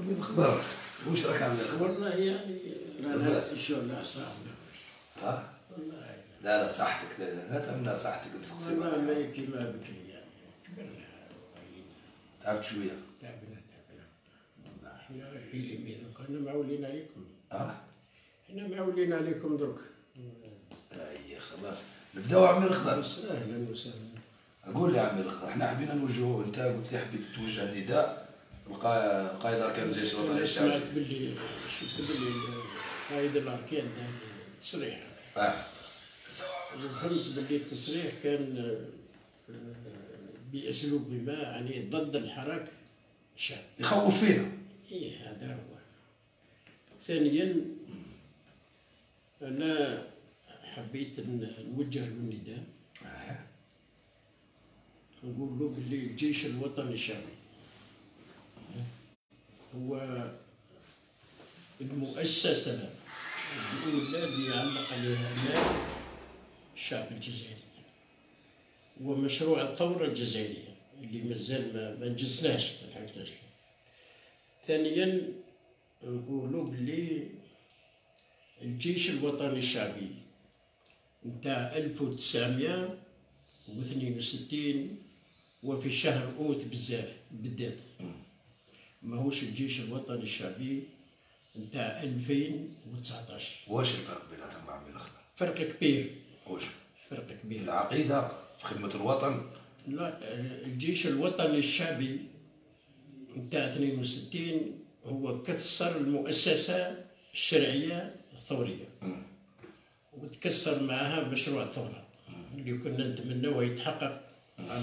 عمي الخضر واش راك الخضر؟ والله يعني رانا لاباس. الشغل صعبنا ها؟ والله لا لا صحتك لا لا تمنى صحتك نسقسي والله كيما بكري يعني. كبرنا. تعبت شوية. تعبنا تعبنا. إحنا غير دوك إحنا معولين عليكم. ها؟ إحنا معولين عليكم دوك أي خلاص. نبداو عمي الخضر أهلا وسهلا. قول لي يا عمي الخضر إحنا حبينا نوجهوا أنت قلت لي حبيت توجه نداء. القائد اركان الجيش الوطني الشعبي سمعت باللي شفت باللي قائد الاركان دار تصريح آه. وفهمت باللي التصريح كان آه، باسلوب ما يعني ضد الحراك الشعبي يخوف فينا. إيه هذا هو. ثانيا أنا حبيت نوجه له نداء آه. نقول له باللي الجيش الوطني الشعبي. هو المؤسسة الأولى اللي يعلق عليها المال الشعب الجزائري ومشروع الثورة الجزائرية اللي مازال ما, نجزناش ما لحقناش. ثانيا نقولوا باللي الجيش الوطني الشعبي نتاع 1962 وفي شهر أوت بزاف بالذات ماهوش الجيش الوطني الشعبي نتاع 2019 واش الفرق بيناتهم مع عمي الخضر؟ فرق كبير. واش؟ فرق في كبير. العقيدة في خدمة الوطن؟ لا الجيش الوطني الشعبي نتاع 62 هو كسر المؤسسة الشرعية الثورية. وتكسر معها مشروع الثورة اللي كنا نتمناه يتحقق. على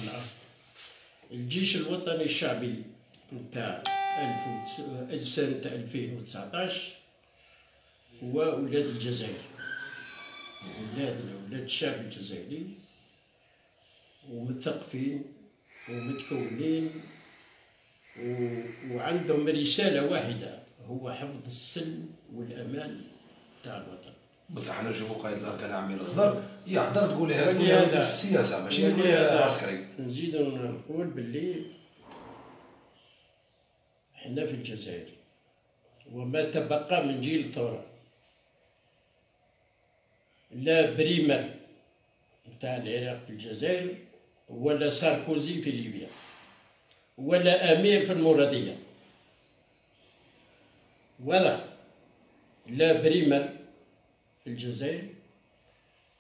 الجيش الوطني الشعبي نتاع 1000 سنة 2019 هو ولاد الجزائر. ولادنا ولاد الشعب الجزائري. ومثقفين ومتكونين و... وعندهم رسالة واحدة. هو حفظ السلم والأمان تاع الوطن. بصح إحنا نشوفوا قائد الأركان عمي الخضر يهضر تقول لي في السياسة ماشي؟ عسكري نزيد نقول باللي إحنا في الجزائر. وما تبقى من جيل الثورة لا بريمر نتاع العراق في الجزائر ولا ساركوزي في ليبيا ولا أمير في المرادية. ولا لا بريمر في الجزائر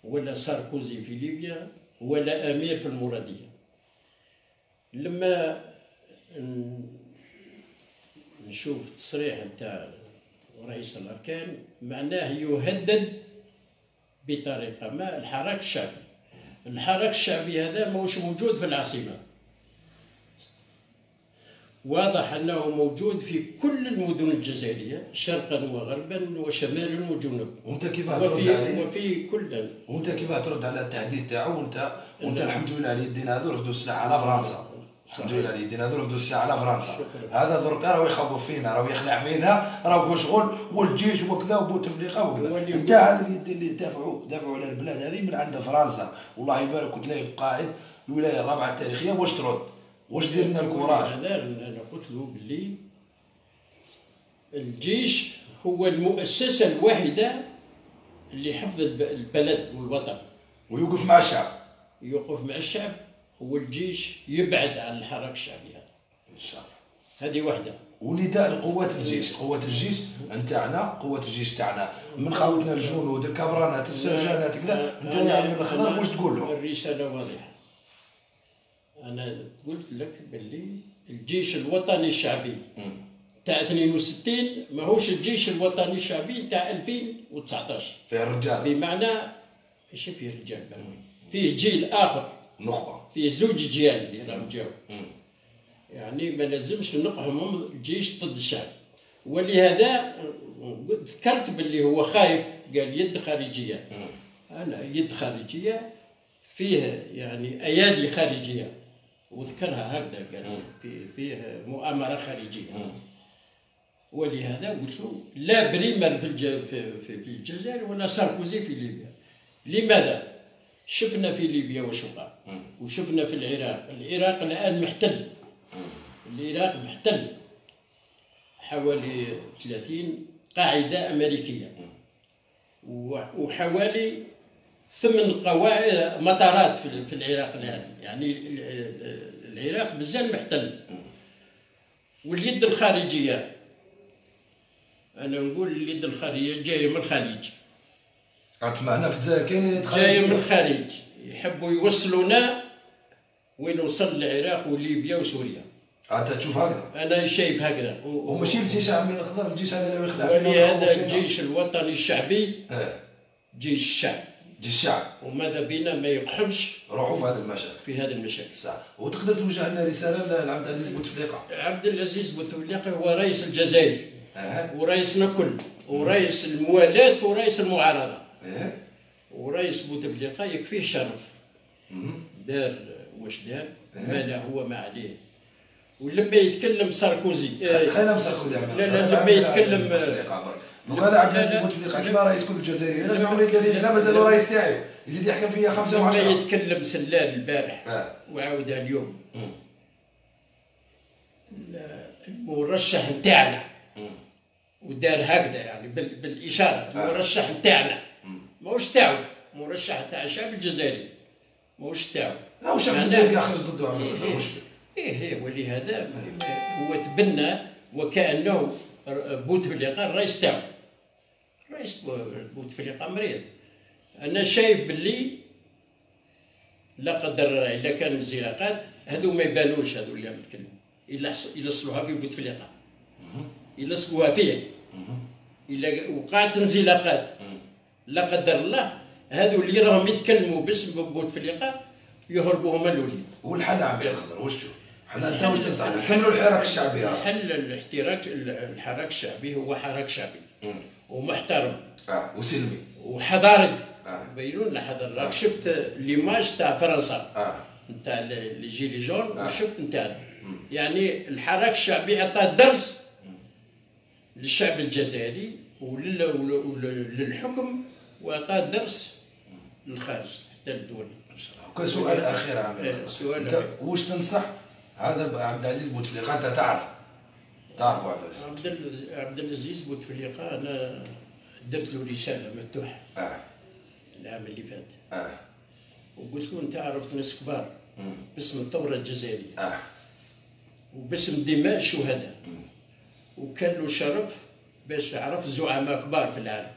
ولا ساركوزي في ليبيا ولا أمير في المرادية. لما نشوف تصريح نتاع رئيس الأركان معناه يهدد بطريقة ما الحراك الشعبي. الحراك الشعبي هذا ماهوش موجود في العاصمة. واضح أنه موجود في كل المدن الجزائرية شرقا وغربا وشمالا وجنوبا. وأنت كيف ترد وفي عليه؟ وفي كل وأنت كيف ترد على التهديد تاعو؟ وانت وأنت لا. الحمد لله اليدين هذو رفدوا السلاح على فرنسا. الحمد لله اليدين هذو رفدوا السلاح على فرنسا. هذا درك راهو يخوف فينا راهو يخلع فينا راهو مشغول والجيش وكذا وبوتفليقه وكذا. انت هذا اليدين اللي دافعوا دافعوا على البلاد هذه من عند فرنسا. والله يبارك وتلاقي قائد الولاية الرابعة التاريخية. واش ترد؟ واش دير لنا الكوراج؟ أنا قلت له باللي الجيش هو المؤسسة الواحده اللي حفظت الب- البلد والوطن. ويوقف مع الشعب. يوقف مع الشعب. هو الجيش يبعد عن الحراك الشعبي هذا ان شاء الله هذه واحدة ونداء لقوات الجيش قوة الجيش نتاعنا قوة الجيش تاعنا. من خوتنا الجنود الكبرانات السرجانات كذا أنت يا عمي الخضر واش تقول له؟ الرساله واضحه أنا قلت لك باللي الجيش الوطني الشعبي تاع 62 ماهوش الجيش الوطني الشعبي تاع 2019 فيه الرجال. بمعنى ماشي فيه رجال فيه جيل آخر. نخبة. فيه زوج جيال اللي راهم جاو. يعني ما لازمش نقحمهم الجيش ضد الشعب. ولهذا ذكرت باللي هو خايف قال يد خارجية. أنا يد خارجية فيه يعني ايادي خارجيه وذكرها هكذا قال فيه فيه مؤامرة خارجية. ولهذا قلت له لا بريمر في. في, في, في الجزائر ولا ساركوزي في ليبيا. لماذا؟ شفنا في ليبيا وش وقع وشفنا في العراق. العراق الآن محتل. العراق محتل. حوالي 30 قاعدة أمريكية. و- وحوالي ثمان قواعد مطارات في العراق الآن. يعني ال- ال- العراق مازال محتل. واليد الخارجية. أنا نقول اليد الخارجية جاية من الخليج. معنا في الجزائر كاين يد جاية من. الخليج يحبوا يوصلونا وين وصل العراق وليبيا وسوريا. أنت تشوف هكذا؟ أنا شايف هكذا. وماشي الجيش عمي الخضر الجيش هذا اللي ويخوف فينا. الجيش الوطني الشعبي. آه جيش الشعب. جيش الشعب. وماذا بينا ما يقحمش روحوا في هذه المشاكل. في هذه المشاكل. صح. وتقدر توجه لنا رسالة لعبد العزيز بوتفليقة؟ عبد العزيز بوتفليقة هو رئيس الجزائر. آه ورئيسنا كل. ورئيس الموالاة ورئيس المعارضة. آه ورئيس بوتفليقه يكفيه شرف. دار واش دار ما لا هو ما عليه ولما يتكلم ساركوزي آه، خلينا زعما لا لا لما يتكلم دونك هذا عبد العزيز. بوتفليقه. كما رئيس كل الجزائريين أنا عمري 30 سنه مازال رئيس تاعي يزيد يحكم فيا خمسه لما وعشرة يتكلم سلال البارح آه وعاودها اليوم. المرشح نتاعنا. ودار هكذا يعني بال- بالاشاره آه. المرشح نتاعنا. ماهوش تاعو مرشح تاع الشعب الجزائري. ماهوش تاعو. لا معناه- الجزائري خرج ضده إيه. وش إيه. إيه ولهذا هو تبنى وكأنه بوتفليقه الرئيس تاعو. رئيس بوتفليقه مريض. أنا شايف باللي لا قدر إلا كان انزلاقات هذو ما يبانوش هذو اللي عم يتكلموا إلا يلصقوها في بوتفليقه يلصقوها فيه. إلا وقعت انزلاقات. لا قدر الله. هذو اللي راهم يتكلموا باسم بوتفليقه يهربوا هما الاولين والحل عمي الخضر وش تشوف؟ حل انت تنصح الحل- نكملوا الحراك الشعبي. حل الاحتراك الحراك الشعبي هو حراك شعبي. ومحترم. آه وسلمي. وحضاري. آه. بينوا لنا حضر راك شفت ليماج تاع فرنسا. آه. نتاع لي جيلي جون آه. وشفت نتاعنا يعني الحراك الشعبي عطى درس للشعب الجزائري ولل- ول- وللحكم وعطى درس للخارج حتى الدول. كسؤال أخير عمي. إيه،. سؤال أنت. وش تنصح؟ هذا عبد العزيز بوتفليقة. أنت تعرف. تعرفوا عبد العزيز. عبد العزيز- عبد العزيز بوتفليقة أنا درت له رسالة مفتوحة. آه. العام اللي فات. آه. وقلت له أنت عرفت ناس كبار. باسم الثورة الجزائرية. آه. وباسم دماء الشهداء. وكان له شرف باش عرف زعماء كبار في العالم.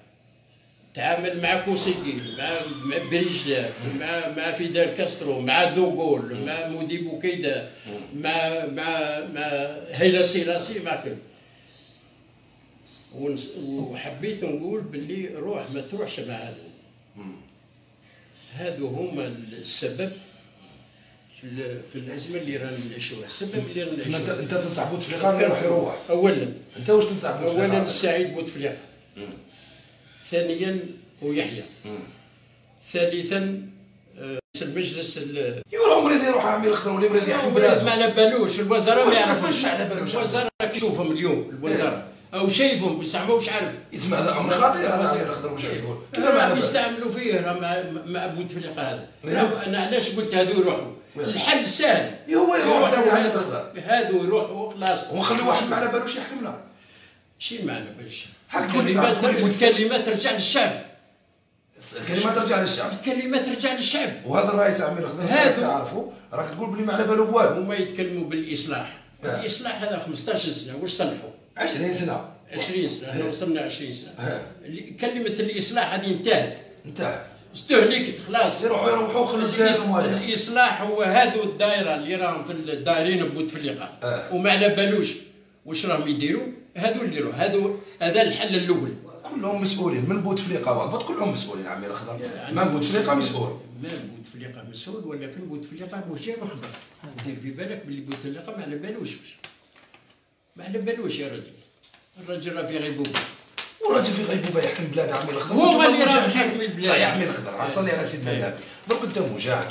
تعامل مع كوسيغين مع مع بريجنيف مع مع فيدل كاسترو مع دوغول مع موديبو كيتا مع مع مع هيلا سيلاسي مع كل ونس- وحبيت نقول باللي روح ما تروحش مع هذا هادو هما السبب في ال- في الازمه اللي رانا نعيشوها. السبب اللي رانا نعيشوها. انت تنصح بوتفليقة يروح يروح. اولا. أنت واش تنصح بوتفليقة؟ اولا السعيد بوتفليقة. ثانيا ويحيى ثالثا آه، المجلس ال- يورا مريض يروح عمي الخضر واللي مريض يحكم بلاده ما على بالوش الوزراء ما واش يعرفوش على بالوش؟ الوزراء كيشوفهم اليوم الوزراء. أو شايفهم بس ما هوش عارف. يسمع هذا أمر خطير هذا الخضر واش يقول؟ يستعملوا فيه راه مع مع بوتفليقه هذا. إيه. أنا علاش قلت هذو يروحوا؟ إيه. الحل سهل. هو يروح هادو- الخضر. هادو يروحوا خلاص. ونخلي واحد ما على بالوش يحكمنا شي معنى باش بوتفليقة. الكلمات ترجع للشعب. الكلمة ترجع للشعب. الكلمات ترجع للشعب. وهذا الرئيس عمي الخضر هادو. تعرفوا راك تقول بلي ما على بالو بوالو هما يتكلموا بالإصلاح. آه. الإصلاح هذا 15 سنة. واش صلحوا؟ 20 سنة. 20 سنة. إحنا وصلنا 20 سنة. آه. كلمة الإصلاح هذه انتهت. انتهت. استهلكت خلاص. يروحوا يروحوا خلوا الإصلاح هو هذو الدائره اللي راهم في الدايرين بوتفليقه آه. وما على بالوش. واش راهم يديروا؟ هذو اللي يديروا هذو هذا الحل الأول. كلهم مسؤولين. من بوتفليقه وهبط كلهم مسؤولين عمي الخضر من بوتفليقه مسؤول. ما بوتفليقه مسؤول ولكن بوتفليقه مش جايب خبر دير في بالك باللي بوتفليقه ما على بالوش ما على بالوش يا رجل. الرجل راه في غيبوبة. والراجل في غيبوبة يحكم بلاد عمي الخضر. هو اللي راه. يحكم البلاد. صحيح عمي الخضر. صلي على سيدنا النبي. درك أنت مجاهد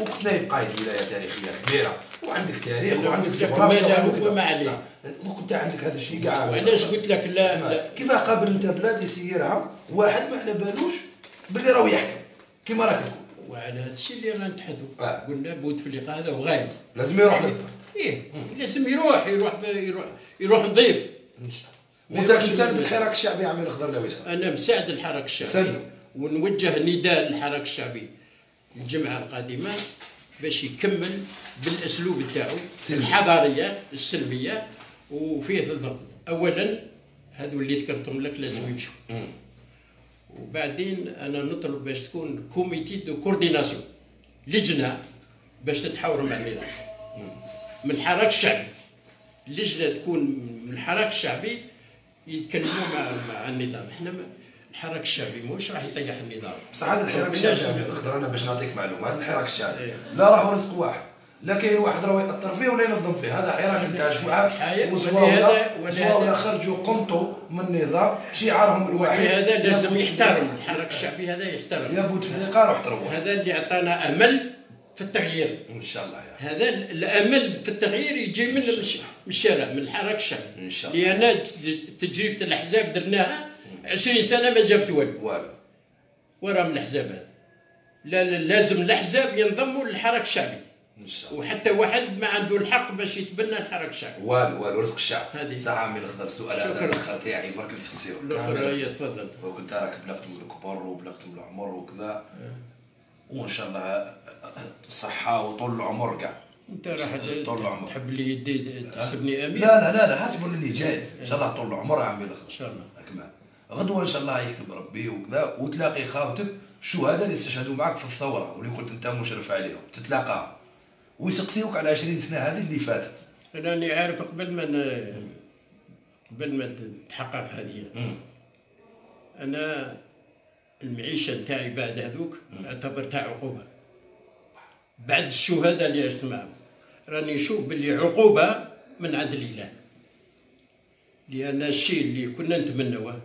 وكنت نايب قائد ولاية تاريخية كبيرة. وعندك تاريخ وعندك جغرافيا ما وما عليه. صح. وكنت عندك هذا الشيء كاع الخضر. قلت لك لا, لا. كيف قابل أنت بلاد يسيرها؟ واحد ما على بالوش باللي راهو يحكم. كيما راك تقول. وعلى هذا الشيء اللي رانا نتحدثوا. آه. قلنا بوتفليقه هذا وغايب لازم يروح للدار. إيه. لازم يروح يروح يروح يروح نظيف. إن شاء الله. وانت مساند الحراك الشعبي عميل الخضر لويسر أنا مساعد الحراك الشعبي. ونوجه نداء للحراك الشعبي. الجمعة القادمة باش يكمل بالأسلوب تاعو الحضارية السلميه وفيه الضبط اولا هذو اللي ذكرتهم لك لازم يمشوا وبعدين أنا نطلب باش تكون comité de coordination لجنة باش تتحاور مع النظام. من الحراك الشعبي. لجنة تكون من الحراك الشعبي يتكلموا مع مع النظام. إحنا الحراك الشعبي مش راح يطيح النظام. بصح هذا الحراك الشعبي الخضر أنا باش نعطيك معلومه هذا الحراك الشعبي. إيه. لا راهو رزق واحد. لا كاين واحد راه يأثر فيه ولا ينظم فيه. هذا حراك نتاع شعاب وسواء ولا خرجوا قنطوا من النظام. شعارهم الواحد هذا لازم يحترم الحراك الشعبي هذا يحترم. يا بوتفليقه روح احترموا هذا اللي عطانا أمل في التغيير. إن شاء الله. هذا الأمل في التغيير يجي من الشارع من الحراك الشعبي إن شاء الله. لأن تجربه الأحزاب درناها 20 سنة ما جابت والو. والو. ورا من الأحزاب هذا لا لازم الأحزاب ينضموا للحراك الشعبي وحتى واحد ما عنده الحق باش يتبنى الحراك الشعبي والو والو. رزق الشعب. هذه. صح عمي الخضر السؤال هذا. الآخر تاعي برك نسقسيه الآخر هي تفضل. وقلت راك بلغتم الكبر وبلغتم العمر وكذا. وإن شاء الله الصحه وطول العمر كاع. أنت راح طول العمر. تحب لي يدي تحسبني أمين؟ لا لا لا لا حاسب اللي جاي. إن شاء الله طول العمر يا عمي الآخر إن شاء الله. أكمل. غدوة إن شاء الله يكتب ربي وكذا وتلاقي خاوتك الشهداء اللي استشهدوا معك في الثورة واللي كنت أنت مشرف عليهم. تتلاقى. ويسقسيوك على 20 سنة هذه اللي فاتت. راني عارف قبل ما قبل ما تحقق هذه. أنا المعيشة نتاعي بعد هذوك اعتبرتها عقوبة. بعد الشهداء اللي عشت معهم راني نشوف باللي عقوبة من عند الإله. لأن الشيء اللي كنا نتمنوه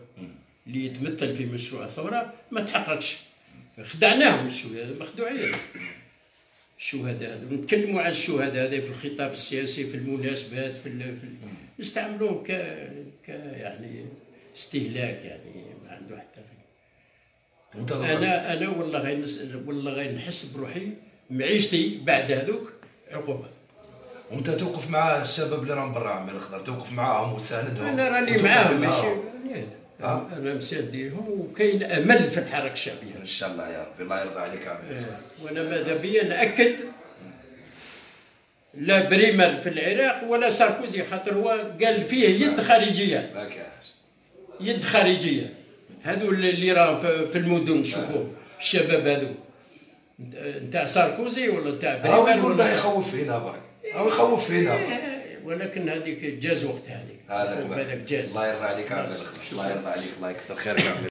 اللي يتمثل في مشروع الثورة ما تحققش. خدعناهم الشهداء مخدوعين الشهداء نتكلموا على الشهداء هذا في الخطاب السياسي في المناسبات في, في نستعملوه ك... ك يعني استهلاك يعني ما عنده حتى أنا أنا والله غير والله غير نحس بروحي. معيشتي بعد هذوك عقوبة. وانت توقف مع الشباب اللي راهم برا عمي الخضر توقف معاهم وتساندهم. أنا راني معاهم ماشي. أنا مسانديهم وكاين أمل في الحركة الشعبية. إن شاء الله يا ربي الله يرضى عليك عمي آه، وأنا ماذا بيا نأكد لا بريمر في العراق ولا ساركوزي خاطر هو قال فيه يد خارجية. ما يد خارجية. هذو اللي راهم في المدن شوفوا الشباب هذو نتاع ساركوزي ولا نتاع بريمر ولا يخوف فينا برك. أو يخوف فينا ولكن هذيك جاز وقت هذيك. هذاك هذاك جاز. الله يرضى عليك الله يرضى عليك الله يكثر خيرك